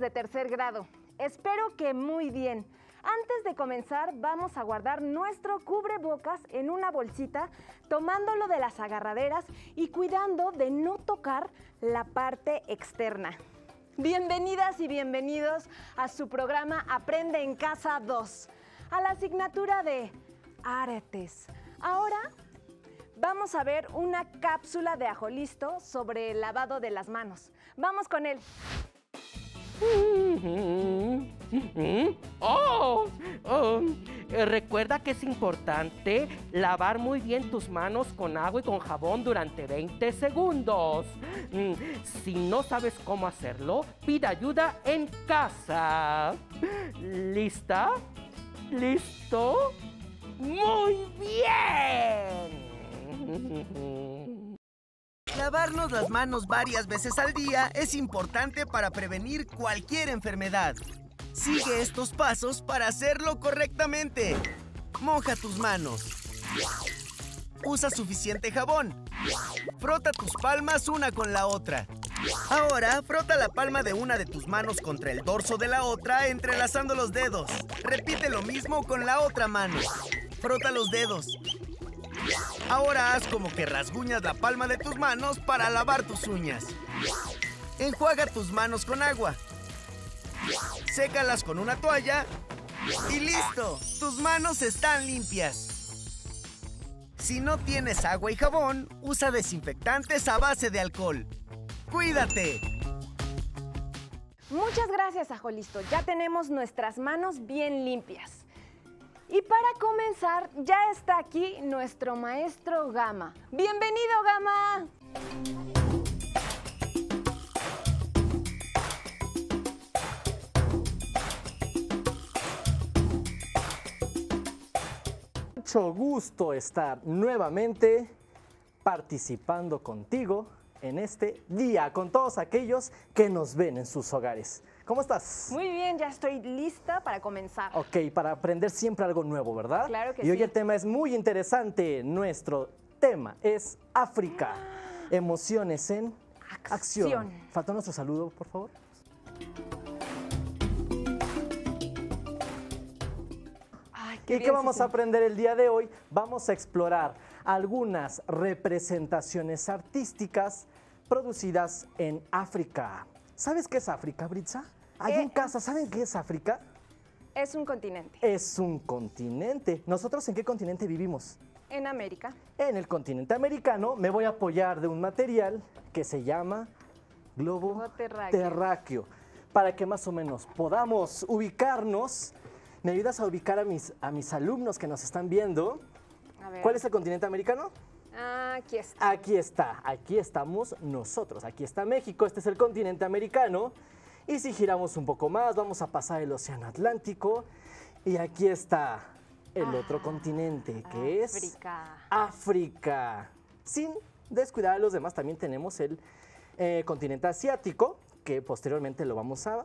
de tercer grado? Espero que muy bien. Antes de comenzar, vamos a guardar nuestro cubrebocas en una bolsita, tomándolo de las agarraderas y cuidando de no tocar la parte externa. Bienvenidas y bienvenidos a su programa Aprende en Casa 2, a la asignatura de aretes. Ahora vamos a ver una cápsula de ajo listo sobre el lavado de las manos. Vamos con él. Oh, oh, eh, recuerda que es importante lavar muy bien tus manos con agua y con jabón durante 20 segundos. Mm, Si no sabes cómo hacerlo, pide ayuda en casa. ¿Lista? ¿Listo? Muy bien. Lavarnos las manos varias veces al día es importante para prevenir cualquier enfermedad. Sigue estos pasos para hacerlo correctamente. Moja tus manos. Usa suficiente jabón. Frota tus palmas una con la otra. Ahora, frota la palma de una de tus manos contra el dorso de la otra entrelazando los dedos. Repite lo mismo con la otra mano. Frota los dedos. Ahora haz como que rasguñas la palma de tus manos para lavar tus uñas. Enjuaga tus manos con agua. Sécalas con una toalla. Y listo, tus manos están limpias. Si no tienes agua y jabón, usa desinfectantes a base de alcohol. ¡Cuídate! Muchas gracias, Ajo Listo. Ya tenemos nuestras manos bien limpias. Y para comenzar, ya está aquí nuestro maestro Gama. Bienvenido, Gama. Mucho gusto estar nuevamente participando contigo en este día con todos aquellos que nos ven en sus hogares. ¿Cómo estás? Muy bien, ya estoy lista para comenzar. Ok, para aprender siempre algo nuevo, ¿verdad? Claro que y hoy sí. el tema es muy interesante. Nuestro tema es África. Emociones en acción. Acción. Falta nuestro saludo, por favor. Ay, ¿Y qué vamos sí, a sí. aprender el día de hoy? Vamos a explorar algunas representaciones artísticas producidas en África. ¿Sabes qué es África, Britza? Eh, en casa, ¿saben qué es África? Es un continente. Es un continente. ¿Nosotros en qué continente vivimos? En América. En el continente americano me voy a apoyar de un material que se llama globo Globo terráqueo. terráqueo. Para que más o menos podamos ubicarnos. ¿Me ayudas a ubicar a mis, a mis alumnos que nos están viendo? A ver. ¿Cuál es el continente americano? Aquí está. Aquí está, aquí estamos nosotros, aquí está México, este es el continente americano. Y si giramos un poco más, vamos a pasar el Océano Atlántico. Y aquí está el otro continente, que es África. Sin descuidar a los demás, también tenemos el eh, continente asiático, que posteriormente lo vamos a,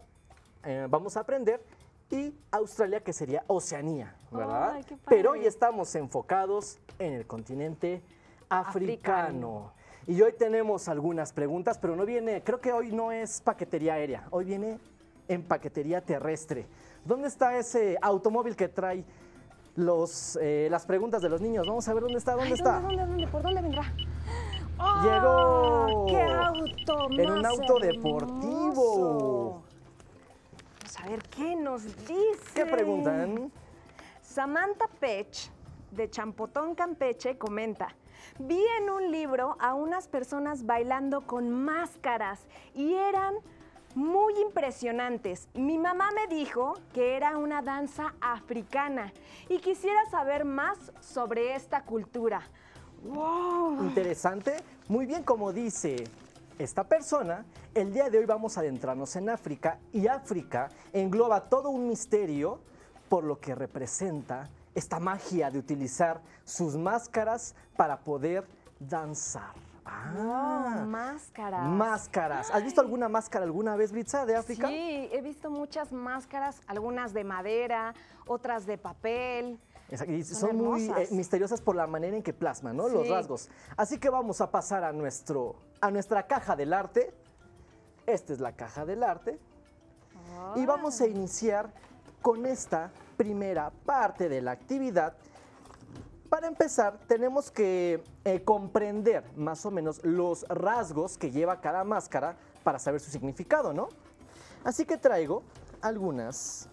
eh, vamos a aprender. Y Australia, que sería Oceanía, ¿verdad? Ay, Pero hoy estamos enfocados en el continente africano. Africano. Y hoy tenemos algunas preguntas, pero no viene, creo que hoy no es paquetería aérea, hoy viene en paquetería terrestre. ¿Dónde está ese automóvil que trae los, eh, las preguntas de los niños? Vamos a ver dónde está, dónde Ay, está. ¿Dónde, dónde, dónde? ¿Por dónde vendrá? Llegó. ¡Ah! ¡Qué auto En un más auto hermoso! deportivo. Vamos a ver qué nos dice. ¿Qué preguntan? Samantha Pech, de Champotón, Campeche, comenta. Vi en un libro a unas personas bailando con máscaras y eran muy impresionantes. Mi mamá me dijo que era una danza africana y quisiera saber más sobre esta cultura. ¡Wow! Interesante. Muy bien, como dice esta persona, el día de hoy vamos a adentrarnos en África y África engloba todo un misterio por lo que representa esta magia de utilizar sus máscaras para poder danzar. Ah, máscaras. máscaras. ¿Has visto alguna máscara alguna vez, Britza, de África? Sí, he visto muchas máscaras, algunas de madera, otras de papel. Exacto, y Son son, muy eh, misteriosas por la manera en que plasman, ¿no? Los rasgos. Así que vamos a pasar a, nuestro, a nuestra caja del arte. Esta es la caja del arte. Y vamos a iniciar con esta primera parte de la actividad. Para empezar, tenemos que eh, comprender más o menos los rasgos que lleva cada máscara para saber su significado, ¿no? Así que traigo algunas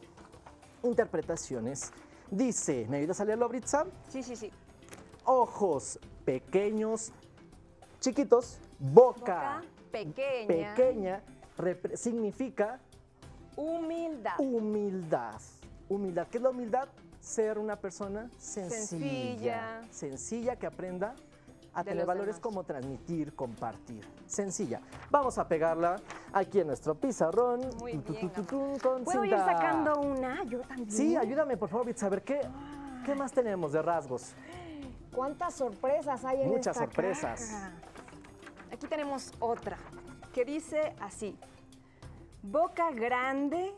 interpretaciones. Dice, ¿me ayudas a leerlo, Britza? Sí, sí, sí. Ojos pequeños, chiquitos, boca, Boca pequeña. pequeña, significa Humildad. humildad. Humildad. ¿Qué es la humildad? Ser una persona sencilla. Sencilla. Sencilla que aprenda a tener valores demás. como transmitir, compartir. Sencilla. Vamos a pegarla aquí en nuestro pizarrón. Muy Tu, bien, tu, tu, tu, con ¿Puedo ir sacando una? Yo también. Sí, ayúdame por favor, a ver qué, qué más tenemos de rasgos. ¿Cuántas sorpresas hay en Muchas esta sorpresas. caja? Aquí tenemos otra que dice así. Boca grande,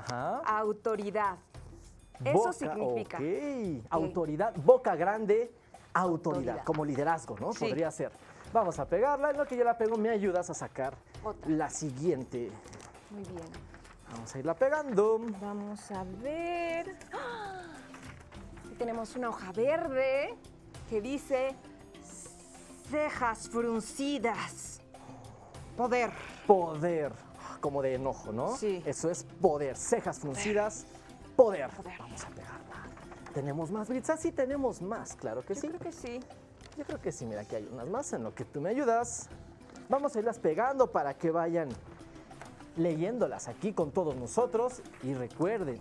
Ajá. autoridad. Eso Boca, significa. ok. Autoridad, boca grande, autoridad, Autoridad. como liderazgo, ¿no? Sí. Podría ser. Vamos a pegarla, en lo que yo la pego me ayudas a sacar Otra. la siguiente. Muy bien. Vamos a irla pegando. Vamos a ver. ¡Ah! Aquí tenemos una hoja verde que dice cejas fruncidas. Poder. Poder, como de enojo, ¿no? Sí. Eso es poder. Cejas fruncidas, poder. Poder. Vamos a pegarla. ¿Tenemos más, Britza? Sí, tenemos más, claro que Yo sí. creo que sí. Yo creo que sí, mira, aquí hay unas más en lo que tú me ayudas. Vamos a irlas pegando para que vayan leyéndolas aquí con todos nosotros. Y recuerden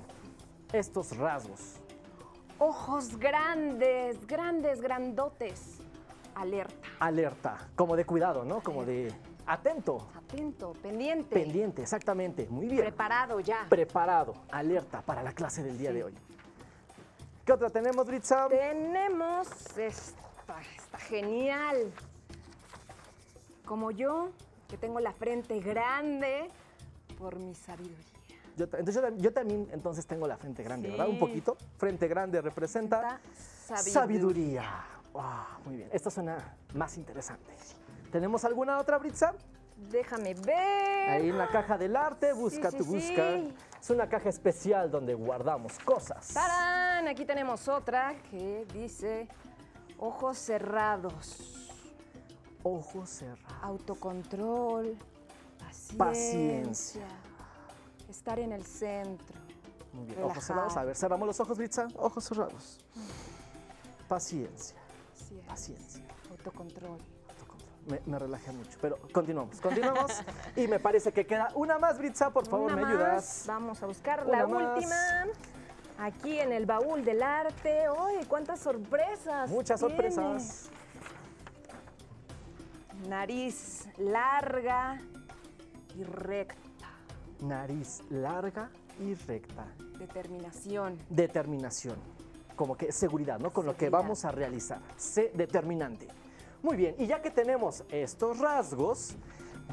estos rasgos. Ojos grandes, grandes, grandotes. Alerta. Alerta, como de cuidado, ¿no? Como de atento, Atento, pendiente. pendiente, exactamente. Muy bien. Preparado ya. Preparado, alerta para la clase del día de hoy. ¿Qué otra tenemos, Britza? Tenemos esta, está genial. Como yo, que tengo la frente grande por mi sabiduría. Yo, entonces, yo, tam- yo también entonces tengo la frente grande, ¿verdad? Un poquito. Frente grande representa Sabiduría. sabiduría. Wow, muy bien. Esta suena más interesante. ¿Tenemos alguna otra, Britza? Déjame ver. Ahí en la caja del arte, busca sí, tu sí. busca. Es una caja especial donde guardamos cosas. ¡Tarán! Aquí tenemos otra que dice ojos cerrados, Ojos cerrados. autocontrol, paciencia, Paciencia. estar en el centro. Muy bien. Ojos cerrados. A ver, cerramos los ojos, Britza. Ojos cerrados. Paciencia. Así es, Paciencia. autocontrol. Me, me relajé mucho, pero continuamos, continuamos. y me parece que queda una más, Britza, por favor, Una me más. ayudas. Vamos a buscar Una la más. última. Aquí en el baúl del arte. ¡Ay, cuántas sorpresas! Muchas tiene! sorpresas. Nariz larga y recta. Nariz larga y recta. Determinación. Determinación. Como que seguridad, ¿no? Con lo que vamos a realizar. Sé determinante. Muy bien, y ya que tenemos estos rasgos,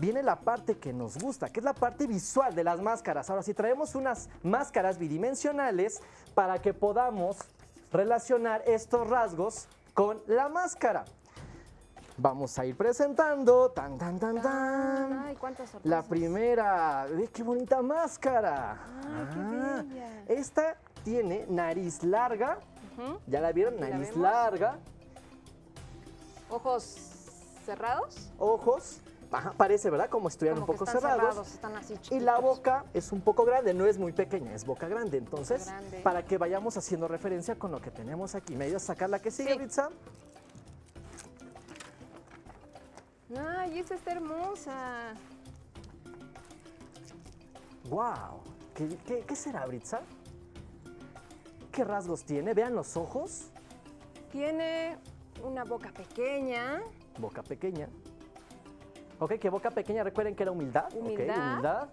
viene la parte que nos gusta, que es la parte visual de las máscaras. Ahora, si traemos unas máscaras bidimensionales para que podamos relacionar estos rasgos con la máscara. Vamos a ir presentando. Tan, tan, tan, tan. Ay, cuántas sorpresas. La primera, ¡ve qué bonita máscara! Ay, qué Ah, bella. Esta tiene nariz larga. ¿ya la vieron? La Nariz larga, Ojos cerrados. ojos, ajá, parece, ¿verdad? Como estuvieran Como un poco están cerrados. cerrados, están así Y la boca es un poco grande, no es muy pequeña, es boca grande. Entonces, grande. para que vayamos haciendo referencia con lo que tenemos aquí. ¿Me ayudas a sacar la que sigue, Sí. Britza? Ay, esa está hermosa. ¡Wow! ¿Qué, qué- qué será, Britza? ¿Qué rasgos tiene? Vean los ojos, Tiene una boca pequeña. boca pequeña. Ok, que boca pequeña, recuerden que era humildad. ok, Humildad. humildad.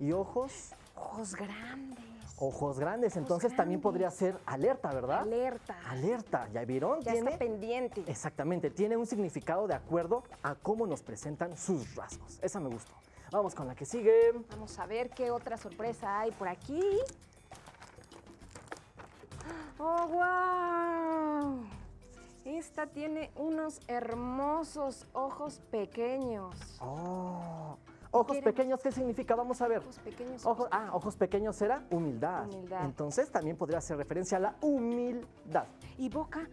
Y ojos, Ojos grandes. ojos grandes. Entonces también podría ser alerta, ¿verdad? Alerta. Alerta, ¿ya vieron? Ya tiene, está pendiente. Exactamente, tiene un significado de acuerdo a cómo nos presentan sus rasgos. Esa me gustó. Vamos con la que sigue. Vamos a ver qué otra sorpresa hay por aquí. ¡Oh, wow! Esta tiene unos hermosos ojos pequeños. Oh, Ojos pequeños, ¿qué significa? Vamos a ver. Ojos pequeños. Ojos, ah, ojos pequeños era humildad. Humildad. Entonces también podría hacer referencia a la humildad. Y boca,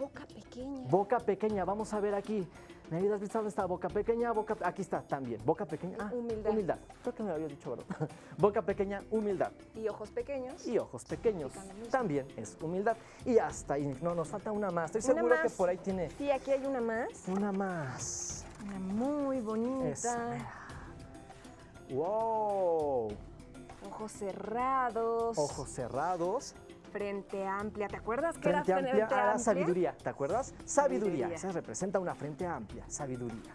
boca pequeña. Boca pequeña, vamos a ver aquí. ¿Me ayudas, visto dónde está? Boca pequeña, boca. Aquí está también. Boca pequeña. Ah, Humildad. Humildad. Creo que me lo había dicho, ¿verdad? boca pequeña, humildad. y ojos pequeños. Y ojos pequeños también es humildad. Y hasta ahí, no, nos falta una más. Estoy seguro que por ahí tiene Sí, aquí hay una más. una más. Una muy bonita. Esa. ¡Wow! Ojos cerrados. Ojos cerrados. Frente amplia. ¿Te acuerdas que Frente era amplia frente a la amplia? sabiduría, ¿te acuerdas? Sabiduría. Sabiduría. Esa representa una frente amplia, sabiduría.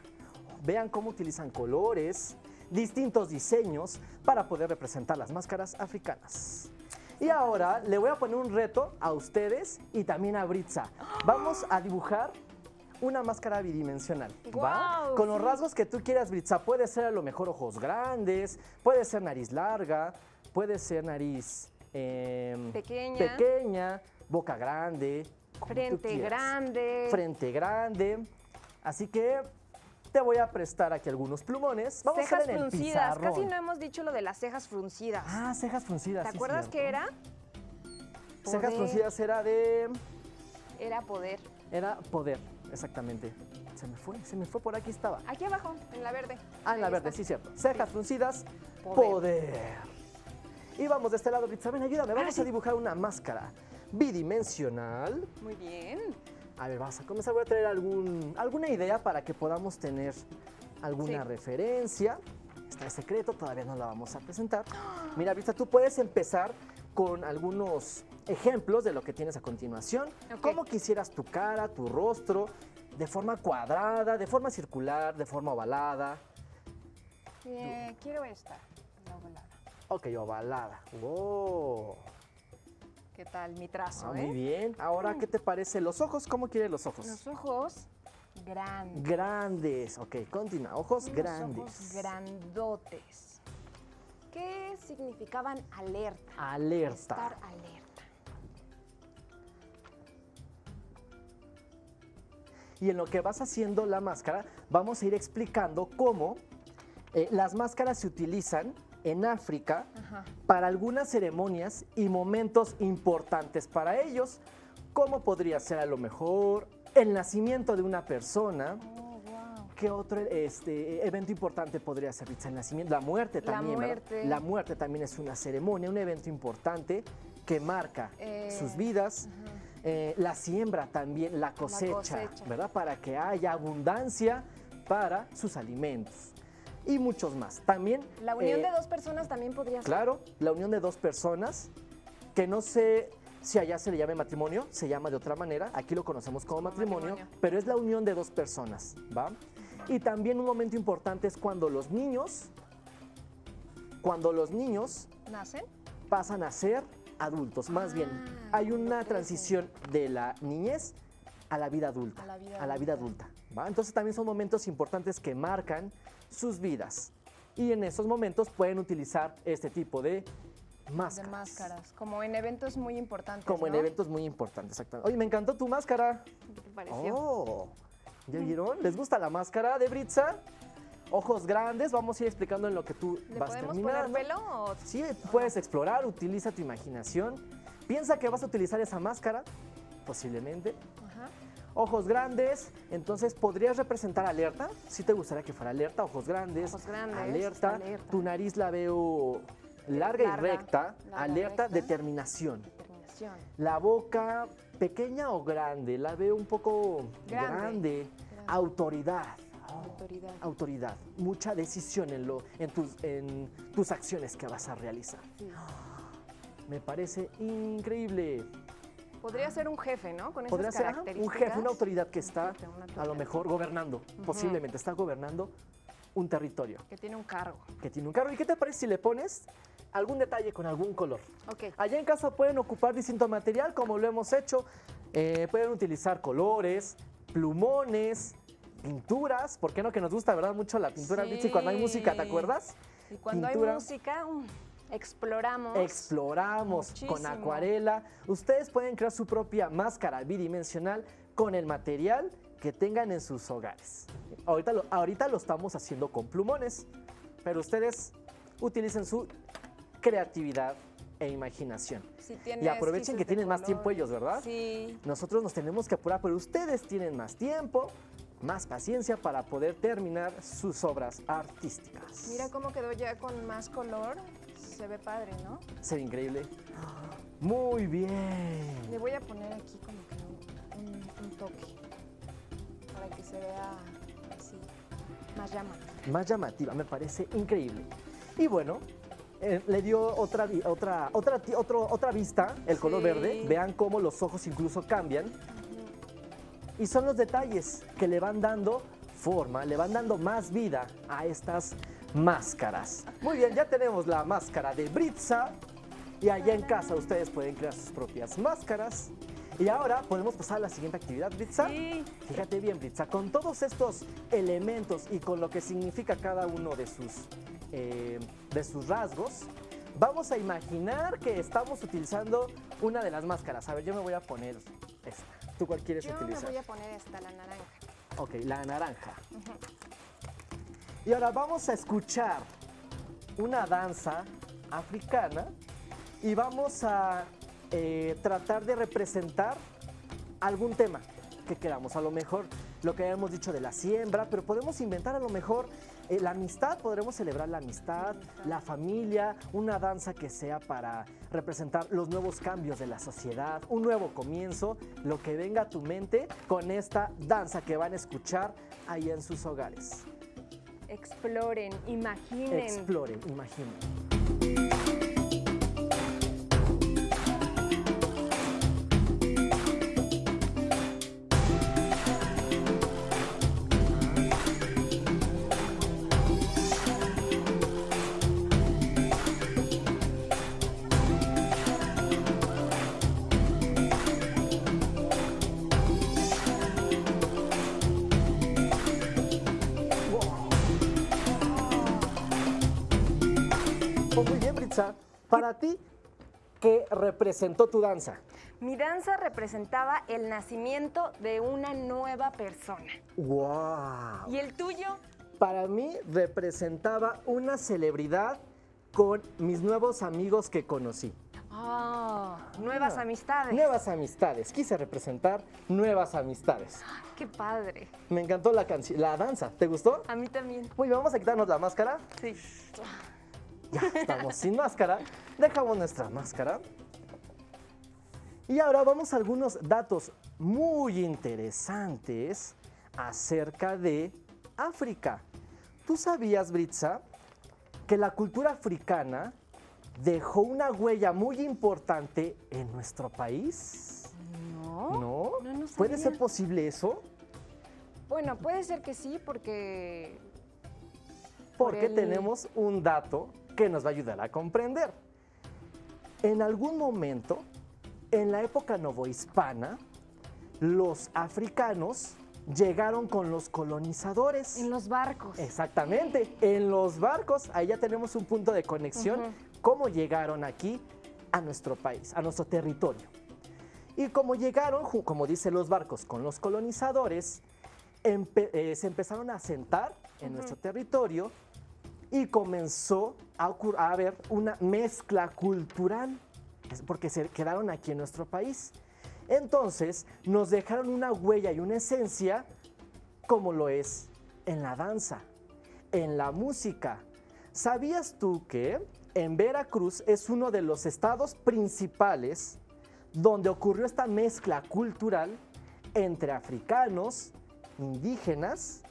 Vean cómo utilizan colores, distintos diseños para poder representar las máscaras africanas. Y ahora le voy a poner un reto a ustedes y también a Britza. Vamos a dibujar una máscara bidimensional. Con los Sí. rasgos que tú quieras, Britza. Puede ser a lo mejor ojos grandes, puede ser nariz larga, puede ser nariz em, Pequeña. pequeña, boca grande, Frente grande. Frente grande. Así que te voy a prestar aquí algunos plumones. Vamos a cejas hacer en el fruncidas. Casi no hemos dicho lo de las cejas fruncidas. Ah, cejas fruncidas. ¿Te sí, acuerdas qué era? Cejas fruncidas era de. Era poder. Era poder, exactamente. Se me fue, se me fue por aquí estaba. Aquí abajo, en la verde. Ah, en la Ahí verde, está. sí, cierto. Cejas fruncidas, Poder. poder. Y vamos de este lado, Britza, ven, ayúdame. Vamos sí. a dibujar una máscara bidimensional. Muy bien. A ver, vamos a comenzar. Voy a traer algún, alguna idea para que podamos tener alguna Sí. referencia. Está en secreto, todavía no la vamos a presentar. Mira, Vista, tú puedes empezar con algunos ejemplos de lo que tienes a continuación. ¿Cómo quisieras tu cara, tu rostro? ¿De forma cuadrada, de forma circular, de forma ovalada? Eh, quiero esta. La ovalada. Ok, ovalada. ¡Wow! ¿Qué tal mi trazo, Ah, eh? muy bien. Ahora, ¿qué te parece? ¿Los ojos? ¿Cómo quieres los ojos? Los ojos grandes. Grandes. Ok, continúa. Ojos Unos grandes. ojos grandotes. ¿Qué significaban alerta? Alerta. Estar alerta. Y en lo que vas haciendo la máscara, vamos a ir explicando cómo eh, las máscaras se utilizan en África Ajá. para algunas ceremonias y momentos importantes para ellos, como podría ser a lo mejor el nacimiento de una persona. Oh, wow. ¿Qué otro este, evento importante podría ser Ritza? El nacimiento, la muerte La también. ¿verdad? muerte. La muerte también es una ceremonia, un evento importante que marca Eh, sus vidas. Eh, la siembra también, la cosecha, cosecha. ¿verdad? Para que haya abundancia para sus alimentos. Y muchos más. También. La unión eh, de dos personas también podría ser. Claro, la unión de dos personas, que no sé si allá se le llame matrimonio, se llama de otra manera, aquí lo conocemos como, matrimonio, matrimonio. pero es la unión de dos personas, ¿va? Y también un momento importante es cuando los niños, cuando los niños ¿Nacen? pasan a ser adultos, más bien Ah, hay una transición de la niñez a la vida adulta, A la vida a la vida adulta, ¿va? Entonces también son momentos importantes que marcan sus vidas. Y en esos momentos pueden utilizar este tipo de máscaras. De máscaras. Como en eventos muy importantes. Como en ¿no? eventos muy importantes, exactamente. Oye, me encantó tu máscara. ¿Qué te pareció? Oh, ¿ya vieron? ¿Les gusta la máscara de Britza? Ojos grandes, vamos a ir explicando en lo que tú ¿Le vas podemos terminando. poner pelo o Sí, puedes explorar, utiliza tu imaginación. Piensa que vas a utilizar esa máscara, posiblemente. Ajá. Ojos grandes, entonces podrías representar alerta. Si te gustaría que fuera alerta, ojos grandes. Ojos grandes, Alerta. alerta. Tu nariz la veo larga, y recta. larga, alerta, recta. determinación. Determinación. La boca pequeña o grande, la veo un poco grande. Grande. Grande. Autoridad. Autoridad. Autoridad. Mucha decisión en, lo, en, tus, en tus acciones que vas a realizar. Sí. Me parece increíble. Podría ser un jefe, ¿no? Con Podría esas ser ajá, un jefe, una autoridad que está a lo mejor gobernando, posiblemente está gobernando un territorio Que tiene un cargo. que tiene un carro. ¿Y qué te parece si le pones algún detalle con algún color? Ok. Allá en casa pueden ocupar distinto material, como lo hemos hecho. Eh, pueden utilizar colores, plumones, pinturas. ¿Por qué no? Que nos gusta, ¿verdad? Mucho la pintura, Sí. Richie, cuando hay música, ¿te acuerdas? Y cuando hay música, mm, exploramos. Exploramos con acuarela. Ustedes pueden crear su propia máscara bidimensional con el material que tengan en sus hogares. Ahorita lo, ahorita lo estamos haciendo con plumones. pero ustedes utilicen su creatividad e imaginación. Y aprovechen que tienen más tiempo ellos, ¿verdad? Sí. Nosotros nos tenemos que apurar, pero ustedes tienen más tiempo, más paciencia para poder terminar sus obras artísticas. Mira cómo quedó ya con más color. Se ve padre, ¿no? Se ve increíble. Muy bien. Le voy a poner aquí como que un, toque para que se vea así más llamativo. Más llamativa, me parece increíble. Y bueno, eh, le dio otra, otra, otra, otro- otra vista, el color verde. Vean cómo los ojos incluso cambian. Y son los detalles que le van dando forma, le van dando más vida a estas máscaras. Muy bien, ya tenemos la máscara de Britza. Y allá en casa ustedes pueden crear sus propias máscaras. Y ahora podemos pasar a la siguiente actividad, Britza. Sí. Fíjate bien, Britza, con todos estos elementos y con lo que significa cada uno de sus, eh, de sus rasgos, vamos a imaginar que estamos utilizando una de las máscaras. A ver, yo me voy a poner esta. ¿Tú cuál quieres Yo me utilizar? voy a poner esta, la naranja. Ok, la naranja. Y ahora vamos a escuchar una danza africana y vamos a eh, tratar de representar algún tema que queramos. A lo mejor lo que habíamos dicho de la siembra, pero podemos inventar a lo mejor eh, la amistad, podremos celebrar la amistad, la familia, una danza que sea para representar los nuevos cambios de la sociedad, un nuevo comienzo, lo que venga a tu mente con esta danza que van a escuchar ahí en sus hogares. Exploren, imaginen. Exploren, imaginen. Para ti, ¿qué representó tu danza? Mi danza representaba el nacimiento de una nueva persona. ¡Wow! ¿Y el tuyo? Para mí representaba una celebridad con mis nuevos amigos que conocí. Ah, nuevas Ah, amistades. Nuevas amistades. Quise representar nuevas amistades. Qué padre. Me encantó la canción, la danza. ¿Te gustó? A mí también. Muy bien, vamos a quitarnos la máscara. Sí. Ya estamos sin máscara. Dejamos nuestra máscara. Y ahora vamos a algunos datos muy interesantes acerca de África. ¿Tú sabías, Britza, que la cultura africana dejó una huella muy importante en nuestro país? No. ¿No? No, no ¿Puede ser posible eso? Bueno, puede ser que sí, porque Porque el- tenemos un dato que nos va a ayudar a comprender. En algún momento, en la época novohispana, los africanos llegaron con los colonizadores. En los barcos. Exactamente, en los barcos, ahí ya tenemos un punto de conexión, cómo llegaron aquí a nuestro país, a nuestro territorio. Y como llegaron, como dicen los barcos, con los colonizadores, empe- eh, se empezaron a asentar en nuestro territorio y comenzó a, a haber una mezcla cultural, porque se quedaron aquí en nuestro país. Entonces nos dejaron una huella y una esencia como lo es en la danza, en la música. ¿Sabías tú que en Veracruz es uno de los estados principales donde ocurrió esta mezcla cultural entre africanos, indígenas,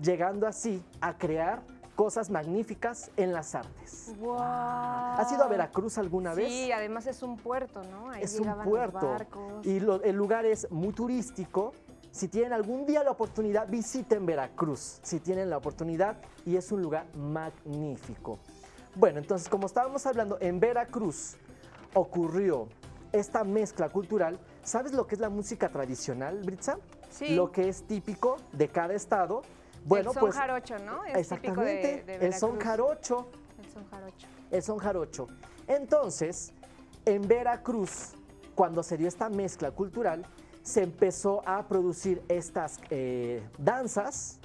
llegando así a crear cosas magníficas en las artes? ¡Wow! ¿Has ido a Veracruz alguna vez? Sí, además es un puerto, ¿no? Ahí es un puerto barcos. y lo- el lugar es muy turístico. Si tienen algún día la oportunidad, visiten Veracruz. Si tienen la oportunidad y es un lugar magnífico. Bueno, entonces como estábamos hablando, en Veracruz ocurrió esta mezcla cultural. ¿Sabes lo que es la música tradicional, Britza? Sí. Lo que es típico de cada estado. Bueno, el son pues jarocho, ¿no? Es típico de- exactamente, de el son jarocho El son jarocho. el son jarocho. Entonces, en Veracruz, cuando se dio esta mezcla cultural, se empezó a producir estas eh, danzas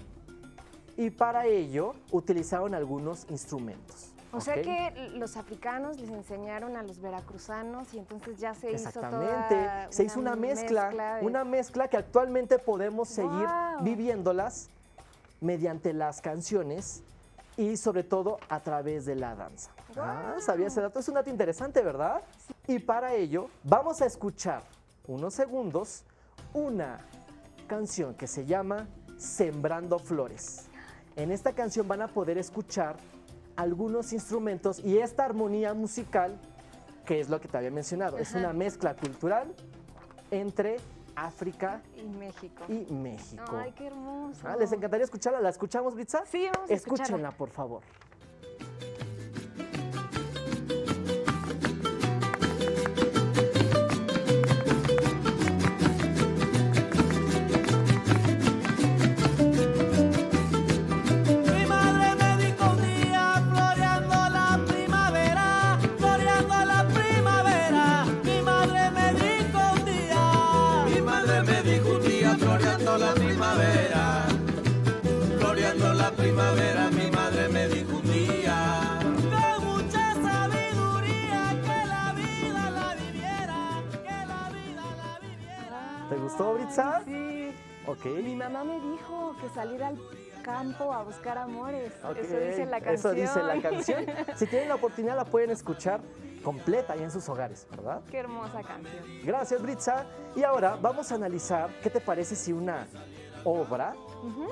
y para ello utilizaron algunos instrumentos. O sea que los africanos les enseñaron a los veracruzanos y entonces ya se hizo Exactamente, se hizo una mezcla, de- una mezcla que actualmente podemos seguir viviéndolas mediante las canciones y sobre todo a través de la danza. Ah, ¿sabía ese dato? Es un dato interesante, ¿verdad? Y para ello vamos a escuchar unos segundos una canción que se llama Sembrando Flores. En esta canción van a poder escuchar algunos instrumentos y esta armonía musical, que es lo que te había mencionado, es una mezcla cultural entre África Y México. y México. Ay, qué hermoso. Ah, ¿Les encantaría escucharla? ¿La escuchamos, Britza? Sí, vamos a escucharla. Escúchenla, por favor. ¿Te gustó, Britza? Sí. Ok. Mi mamá me dijo que salir al campo a buscar amores. Ok, Eso dice la canción. Eso dice la canción. Si tienen la oportunidad, la pueden escuchar completa ahí en sus hogares, ¿verdad? Qué hermosa canción. Gracias, Britza. Y ahora vamos a analizar qué te parece si una obra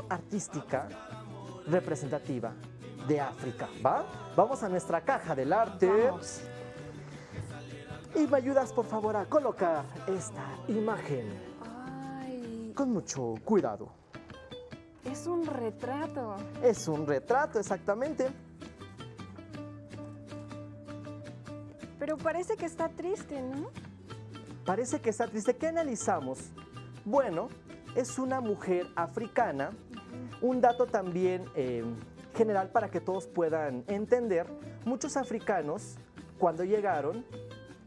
artística representativa de África, ¿va? Vamos a nuestra caja del arte. Vamos. Y me ayudas, por favor, a colocar esta imagen con mucho cuidado. es un retrato. Es un retrato, exactamente. Pero parece que está triste, ¿no? Parece que está triste. ¿Qué analizamos? Bueno, es una mujer africana. Un dato también eh, general para que todos puedan entender. Muchos africanos, cuando llegaron,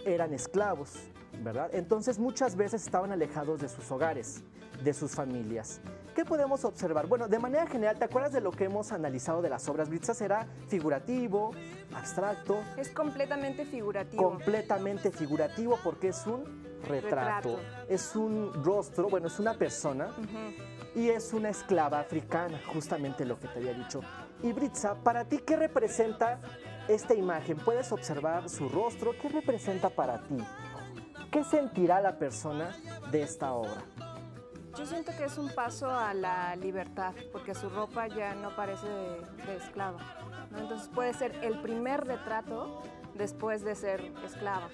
eran esclavos, ¿verdad? Entonces muchas veces estaban alejados de sus hogares, de sus familias. ¿Qué podemos observar? Bueno, de manera general, ¿te acuerdas de lo que hemos analizado de las obras Britzas? Era figurativo, abstracto, Es completamente figurativo. completamente figurativo porque es un retrato, Retrato. es un rostro, bueno, es una persona y es una esclava africana, justamente lo que te había dicho. Y Britza, para ti, ¿qué representa esta imagen? Puedes observar su rostro, ¿qué representa para ti? ¿Qué sentirá la persona de esta obra? Yo siento que es un paso a la libertad, porque su ropa ya no parece de, esclava. Entonces puede ser el primer retrato después de ser esclava.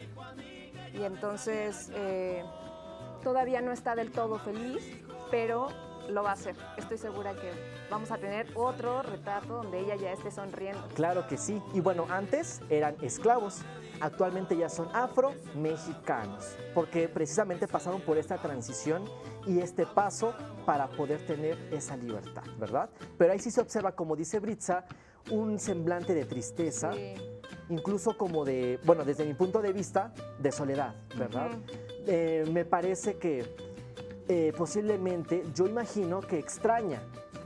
Y entonces eh, todavía no está del todo feliz, pero lo va a hacer. Estoy segura que vamos a tener otro retrato donde ella ya esté sonriendo. Claro que sí. Y bueno, antes eran esclavos, actualmente ya son afro-mexicanos, porque precisamente pasaron por esta transición y este paso para poder tener esa libertad, ¿verdad? Pero ahí sí se observa, como dice Britza, un semblante de tristeza, Sí. incluso como de, bueno, desde mi punto de vista, de soledad, ¿verdad? Eh, me parece que eh, posiblemente, yo imagino que extraña,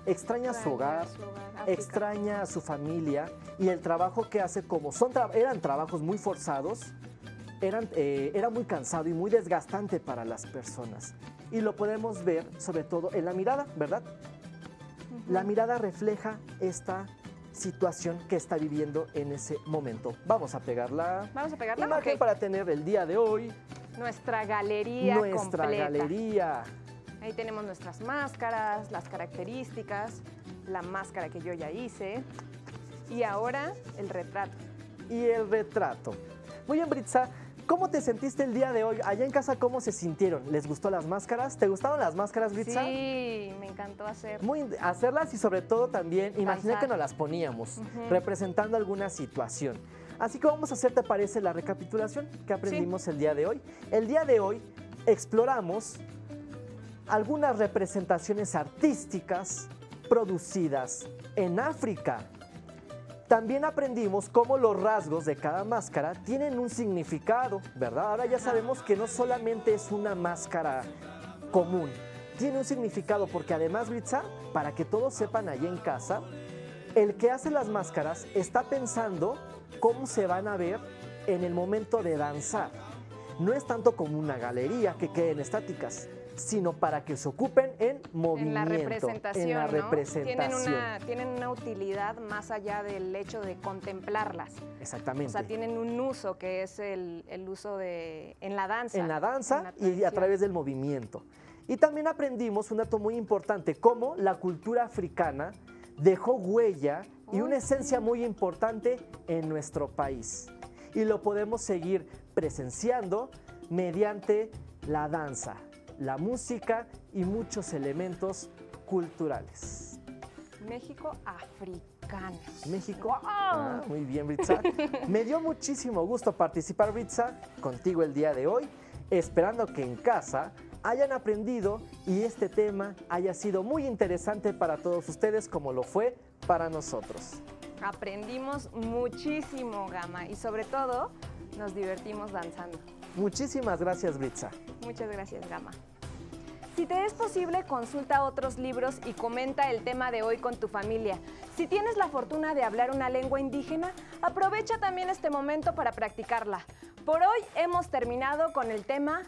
extraña su hogar, su hogar, África. extraña a su familia y el trabajo que hace como son tra- eran trabajos muy forzados, eran, eh, era muy cansado y muy desgastante para las personas. Y lo podemos ver sobre todo en la mirada, ¿verdad? La mirada refleja esta situación que está viviendo en ese momento. Vamos a pegar la Vamos a pegarla. imagen para tener el día de hoy Nuestra galería nuestra completa. galería. Ahí tenemos nuestras máscaras, las características, la máscara que yo ya hice y ahora el retrato. y el retrato. Muy bien, Britza. ¿Cómo te sentiste el día de hoy? Allá en casa, ¿cómo se sintieron? ¿Les gustó las máscaras? ¿Te gustaron las máscaras, Britza? Sí, me encantó hacer. Muy hacerlas y sobre todo también, imaginé Danzar. que nos las poníamos, representando alguna situación. Así que vamos a hacer, ¿te parece la recapitulación que aprendimos el día de hoy? El día de hoy exploramos algunas representaciones artísticas producidas en África. También aprendimos cómo los rasgos de cada máscara tienen un significado, ¿verdad? Ahora ya sabemos que no solamente es una máscara común, tiene un significado porque además, Britza, para que todos sepan allá en casa, el que hace las máscaras está pensando cómo se van a ver en el momento de danzar. No es tanto como una galería que queden estáticas, sino para que se ocupen en movimiento. En la representación, En la ¿no? representación. Tienen una, tienen una utilidad más allá del hecho de contemplarlas. Exactamente. O sea, tienen un uso que es el, el uso de en la danza. en la danza en la y a través del movimiento. Y también aprendimos un dato muy importante, cómo la cultura africana dejó huella y una esencia muy importante en nuestro país. Y lo podemos seguir presenciando mediante la danza, la música y muchos elementos culturales. México africano. México. Ah, muy bien, Britza. Me dio muchísimo gusto participar, Britza, contigo el día de hoy, esperando que en casa hayan aprendido y este tema haya sido muy interesante para todos ustedes como lo fue para nosotros. Aprendimos muchísimo, Gama, y sobre todo nos divertimos danzando. Muchísimas gracias, Britza. Muchas gracias, Gama. Si te es posible, consulta otros libros y comenta el tema de hoy con tu familia. Si tienes la fortuna de hablar una lengua indígena, aprovecha también este momento para practicarla. Por hoy hemos terminado con el tema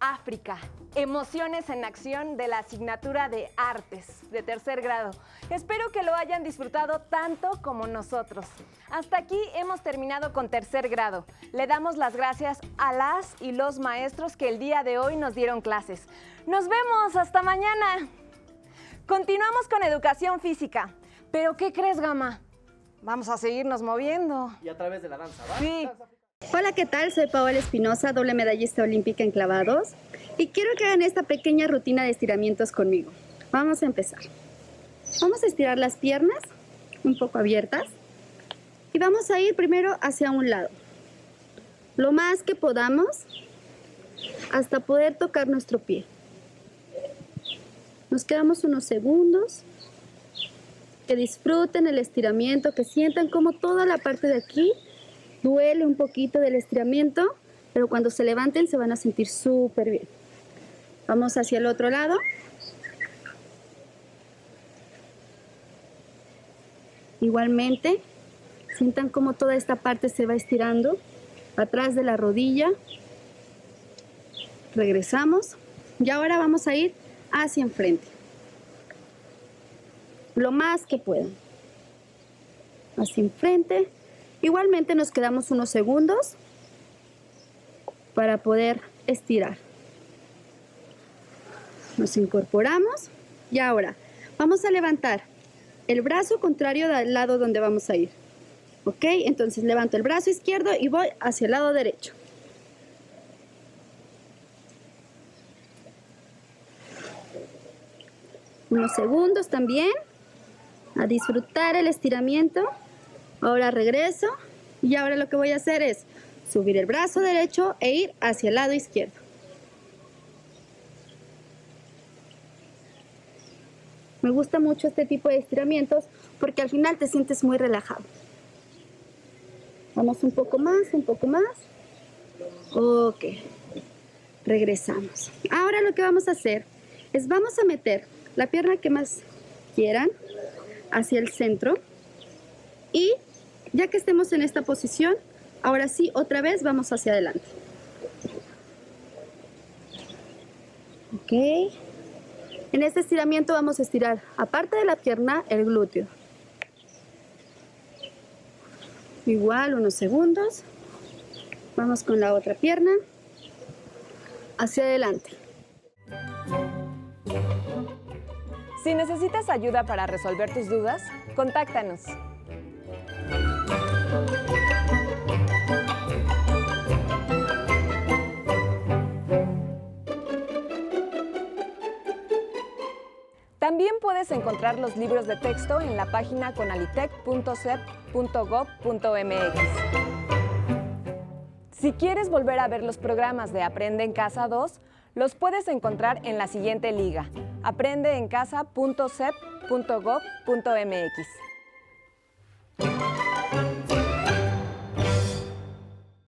África, emociones en acción de la asignatura de artes de tercer grado. Espero que lo hayan disfrutado tanto como nosotros. Hasta aquí hemos terminado con tercer grado. Le damos las gracias a las y los maestros que el día de hoy nos dieron clases. Nos vemos, hasta mañana. Continuamos con educación física. ¿Pero qué crees, Gama? Vamos a seguirnos moviendo. Y a través de la danza, ¿va? Sí. Hola, ¿qué tal? Soy Paola Espinosa, doble medallista olímpica en clavados. Y quiero que hagan esta pequeña rutina de estiramientos conmigo. Vamos a empezar. Vamos a estirar las piernas un poco abiertas. Y vamos a ir primero hacia un lado. Lo más que podamos hasta poder tocar nuestro pie. Nos quedamos unos segundos. Que disfruten el estiramiento, que sientan como toda la parte de aquí duele un poquito del estiramiento, pero cuando se levanten se van a sentir súper bien. Vamos hacia el otro lado. Igualmente, sientan como toda esta parte se va estirando atrás de la rodilla. Regresamos y ahora vamos a ir hacia enfrente. Lo más que puedan. Hacia enfrente. Igualmente nos quedamos unos segundos para poder estirar. Nos incorporamos y ahora vamos a levantar el brazo contrario del lado donde vamos a ir. ¿Ok? Entonces levanto el brazo izquierdo y voy hacia el lado derecho. Unos segundos también a disfrutar el estiramiento. Ahora regreso y ahora lo que voy a hacer es subir el brazo derecho e ir hacia el lado izquierdo. Me gusta mucho este tipo de estiramientos porque al final te sientes muy relajado. Vamos un poco más, un poco más. Ok. Regresamos. Ahora lo que vamos a hacer es vamos a meter la pierna que más quieran hacia el centro y ya que estemos en esta posición, ahora sí, otra vez vamos hacia adelante. Ok. En este estiramiento vamos a estirar, aparte de la pierna, el glúteo. Igual, unos segundos. Vamos con la otra pierna. Hacia adelante. Si necesitas ayuda para resolver tus dudas, contáctanos. También puedes encontrar los libros de texto en la página conalitec.sep.gov.mx. Si quieres volver a ver los programas de Aprende en Casa 2, los puedes encontrar en la siguiente liga, aprendeencasa.sep.gov.mx.